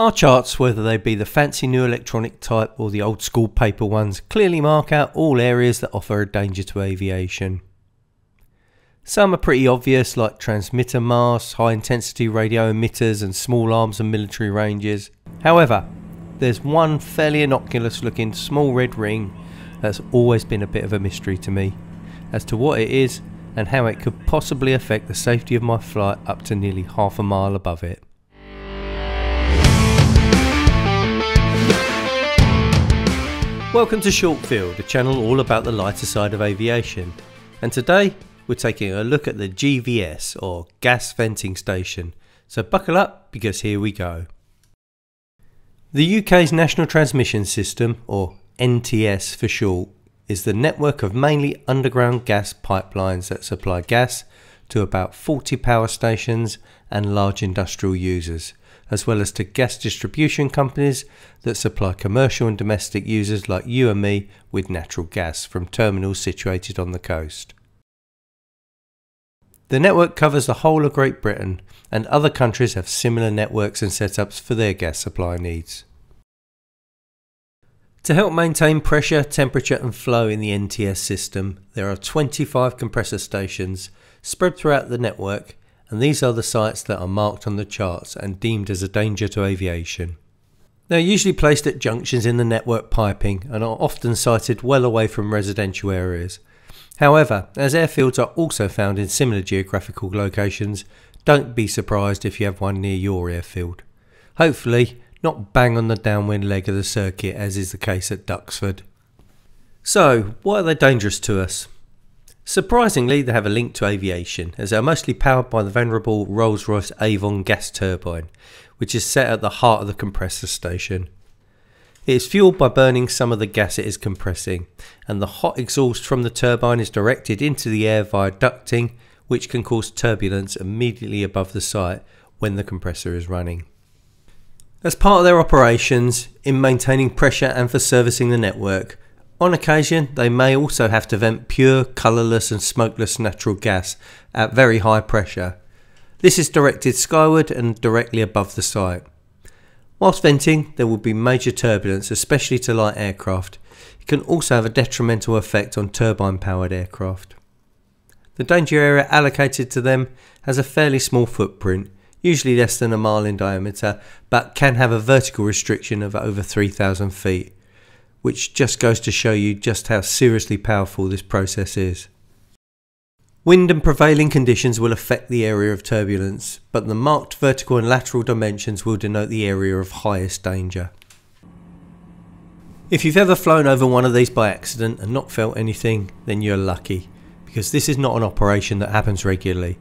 Our charts, whether they be the fancy new electronic type or the old school paper ones, clearly mark out all areas that offer a danger to aviation. Some are pretty obvious, like transmitter masts, high intensity radio emitters, and small arms and military ranges. However, there's one fairly innocuous looking small red ring that's always been a bit of a mystery to me as to what it is and how it could possibly affect the safety of my flight up to nearly half a mile above it. Welcome to Short Field, a channel all about the lighter side of aviation. And today we're taking a look at the GVS or Gas Venting Station. So buckle up because here we go. The UK's National Transmission System, or NTS for short, is the network of mainly underground gas pipelines that supply gas to about 40 power stations and large industrial users, as well as to gas distribution companies that supply commercial and domestic users like you and me with natural gas from terminals situated on the coast. The network covers the whole of Great Britain, and other countries have similar networks and setups for their gas supply needs. To help maintain pressure, temperature and flow in the NTS system, there are 25 compressor stations spread throughout the network and these are the sites that are marked on the charts and deemed as a danger to aviation. They are usually placed at junctions in the network piping and are often sited well away from residential areas. However, as airfields are also found in similar geographical locations, don't be surprised if you have one near your airfield. Hopefully, not bang on the downwind leg of the circuit as is the case at Duxford. So, why are they dangerous to us? Surprisingly, they have a link to aviation, as they are mostly powered by the venerable Rolls Royce Avon gas turbine, which is set at the heart of the compressor station. It is fueled by burning some of the gas it is compressing, and the hot exhaust from the turbine is directed into the air via ducting, which can cause turbulence immediately above the site when the compressor is running. As part of their operations in maintaining pressure and for servicing the network, on occasion they may also have to vent pure, colourless and smokeless natural gas at very high pressure. This is directed skyward and directly above the site. Whilst venting, there will be major turbulence, especially to light aircraft. It can also have a detrimental effect on turbine powered aircraft. The danger area allocated to them has a fairly small footprint usually less than a mile in diameter, but can have a vertical restriction of over 3,000 feet, which just goes to show you just how seriously powerful this process is. Wind and prevailing conditions will affect the area of turbulence, but the marked vertical and lateral dimensions will denote the area of highest danger. If you've ever flown over one of these by accident and not felt anything, then you're lucky, because this is not an operation that happens regularly.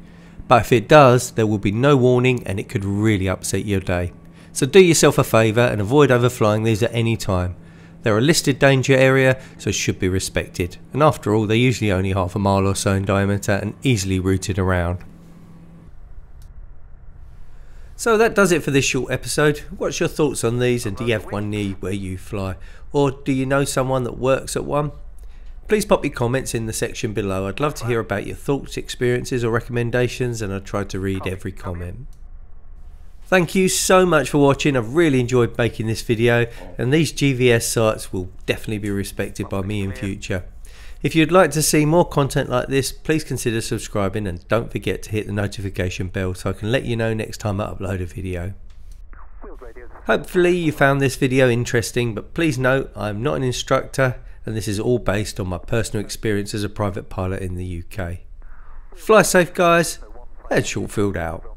But if it does, there will be no warning and it could really upset your day. So do yourself a favour and avoid overflying these at any time. They're a listed danger area, so should be respected. And after all, they're usually only half a mile or so in diameter and easily routed around. So that does it for this short episode. What's your thoughts on these and do you have one near where you fly? Or do you know someone that works at one? Please pop your comments in the section below. I'd love to hear about your thoughts, experiences or recommendations and I try to read every comment. Thank you so much for watching. I've really enjoyed making this video and these GVS sites will definitely be respected by me in future. If you'd like to see more content like this, please consider subscribing and don't forget to hit the notification bell so I can let you know next time I upload a video. Hopefully you found this video interesting, but please note I'm not an instructor and this is all based on my personal experience as a private pilot in the UK. Fly safe guys, and Short Field out.